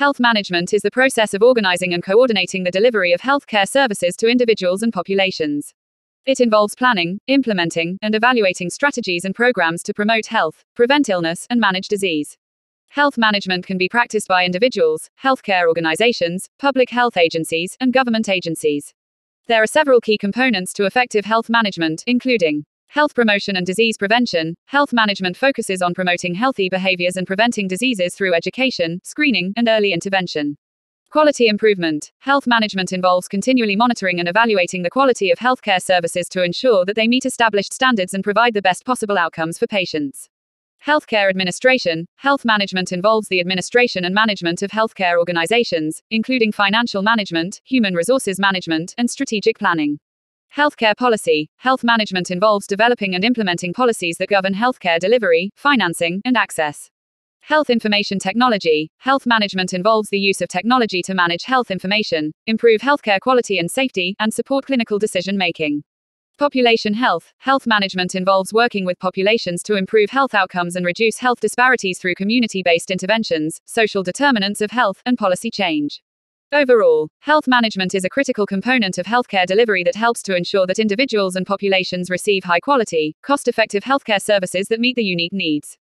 Health management is the process of organizing and coordinating the delivery of healthcare services to individuals and populations. It involves planning, implementing, and evaluating strategies and programs to promote health, prevent illness, and manage disease. Health management can be practiced by individuals, healthcare organizations, public health agencies, and government agencies. There are several key components to effective health management, including Health promotion and disease prevention. Health management focuses on promoting healthy behaviors and preventing diseases through education, screening, and early intervention. Quality improvement. Health management involves continually monitoring and evaluating the quality of healthcare services to ensure that they meet established standards and provide the best possible outcomes for patients. Healthcare administration. Health management involves the administration and management of healthcare organizations, including financial management, human resources management, and strategic planning. Healthcare policy. Health management involves developing and implementing policies that govern healthcare delivery, financing, and access. Health information technology. Health management involves the use of technology to manage health information, improve healthcare quality and safety, and support clinical decision making. Population health. Health management involves working with populations to improve health outcomes and reduce health disparities through community based interventions, social determinants of health, and policy change. Overall, health management is a critical component of healthcare delivery that helps to ensure that individuals and populations receive high quality, cost effective healthcare services that meet the unique needs.